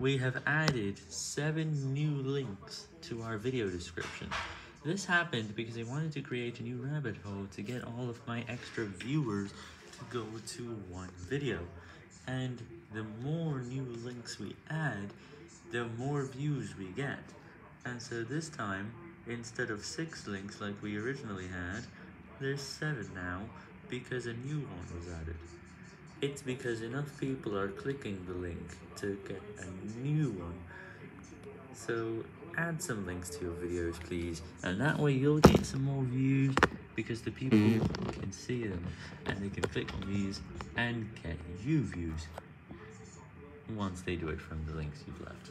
we have added 7 new links to our video description. This happened because I wanted to create a new rabbit hole to get all of my extra viewers to go to one video. And the more new links we add, the more views we get. And so this time, instead of 6 links like we originally had, there's 7 now because a new one was added. It's because enough people are clicking the link to get a new one. So add some links to your videos please, and that way you'll get some more views because the people can see them and they can click on these and get you views once they do it from the links you've left.